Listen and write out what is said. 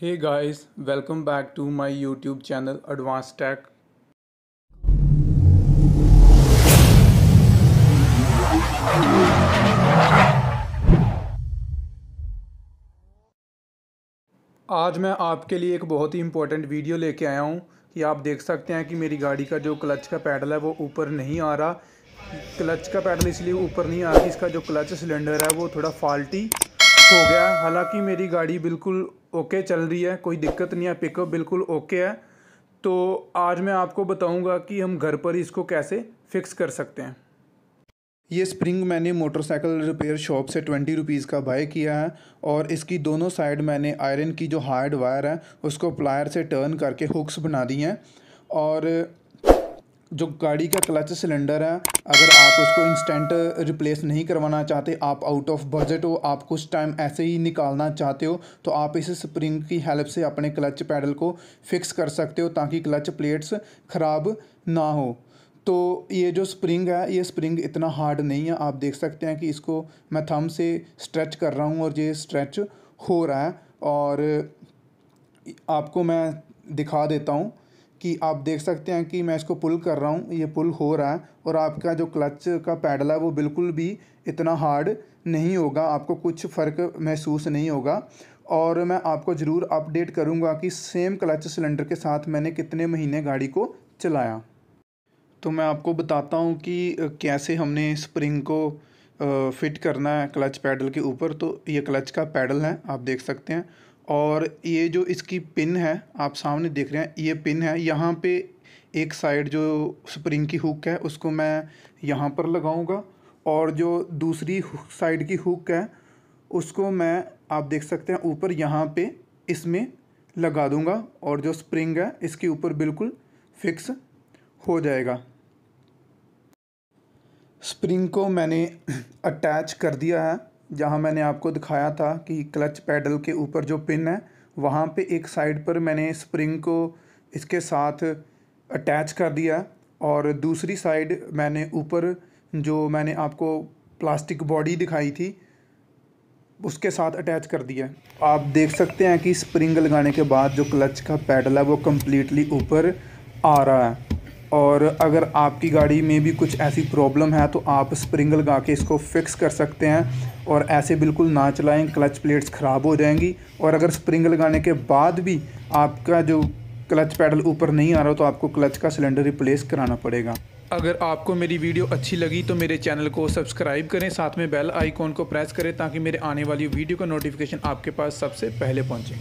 Hey guys, welcome back to my YouTube channel Advanced Tech. आज मैं आपके लिए एक बहुत ही इम्पोर्टेंट वीडियो लेके आया हूँ कि आप देख सकते हैं कि मेरी गाड़ी का जो क्लच का पैडल है वो ऊपर नहीं आ रहा क्लच का पैडल इसलिए ऊपर नहीं आ रहा इसका जो क्लच सिलेंडर है वो थोड़ा फाल्टी हो गया हालाँकि मेरी गाड़ी बिल्कुल ओके चल रही है, कोई दिक्कत नहीं है पिकअप बिल्कुल ओके है। तो आज मैं आपको बताऊँगा कि हम घर पर इसको कैसे फिक्स कर सकते हैं। ये स्प्रिंग मैंने मोटरसाइकिल रिपेयर शॉप से ट्वेंटी रुपीज़ का बाय किया है और इसकी दोनों साइड मैंने आयरन की जो हार्ड वायर है, उसको प्लायर से टर्न करके हुक्स बना दी हैं। और जो गाड़ी का क्लच सिलेंडर है, अगर आप उसको इंस्टेंट रिप्लेस नहीं करवाना चाहते, आप आउट ऑफ़ बजट हो, आप कुछ टाइम ऐसे ही निकालना चाहते हो तो आप इस स्प्रिंग की हेल्प से अपने क्लच पैडल को फिक्स कर सकते हो, ताकि क्लच प्लेट्स ख़राब ना हो। तो ये जो स्प्रिंग है, ये स्प्रिंग इतना हार्ड नहीं है। आप देख सकते हैं कि इसको मैं थम से स्ट्रेच कर रहा हूँ और ये स्ट्रेच हो रहा है। और आपको मैं दिखा देता हूँ कि आप देख सकते हैं कि मैं इसको पुल कर रहा हूँ, ये पुल हो रहा है और आपका जो क्लच का पैडल है वो बिल्कुल भी इतना हार्ड नहीं होगा, आपको कुछ फ़र्क महसूस नहीं होगा। और मैं आपको ज़रूर अपडेट करूँगा कि सेम क्लच सिलेंडर के साथ मैंने कितने महीने गाड़ी को चलाया। तो मैं आपको बताता हूँ कि कैसे हमने स्प्रिंग को फिट करना है क्लच पैडल के ऊपर। तो ये क्लच का पैडल है, आप देख सकते हैं। और ये जो इसकी पिन है, आप सामने देख रहे हैं, ये पिन है। यहाँ पे एक साइड जो स्प्रिंग की हुक है, उसको मैं यहाँ पर लगाऊँगा और जो दूसरी साइड की हुक है, उसको मैं, आप देख सकते हैं, ऊपर यहाँ पे इसमें लगा दूँगा और जो स्प्रिंग है, इसके ऊपर बिल्कुल फिक्स हो जाएगा। स्प्रिंग को मैंने अटैच कर दिया है। जहाँ मैंने आपको दिखाया था कि क्लच पैडल के ऊपर जो पिन है, वहाँ पे एक साइड पर मैंने स्प्रिंग को इसके साथ अटैच कर दिया और दूसरी साइड मैंने ऊपर जो मैंने आपको प्लास्टिक बॉडी दिखाई थी, उसके साथ अटैच कर दिया। आप देख सकते हैं कि स्प्रिंग लगाने के बाद जो क्लच का पैडल है, वो कम्प्लीटली ऊपर आ रहा है। और अगर आपकी गाड़ी में भी कुछ ऐसी प्रॉब्लम है तो आप स्प्रिंग लगा के इसको फिक्स कर सकते हैं और ऐसे बिल्कुल ना चलाएँ क्लच प्लेट्स ख़राब हो जाएँगी। और अगर स्प्रिंग लगाने के बाद भी आपका जो क्लच पैडल ऊपर नहीं आ रहा तो आपको क्लच का सिलेंडर रिप्लेस कराना पड़ेगा। अगर आपको मेरी वीडियो अच्छी लगी तो मेरे चैनल को सब्सक्राइब करें, साथ में बेल आइकॉन को प्रेस करें, ताकि मेरे आने वाली वीडियो का नोटिफिकेशन आपके पास सबसे पहले पहुँचे।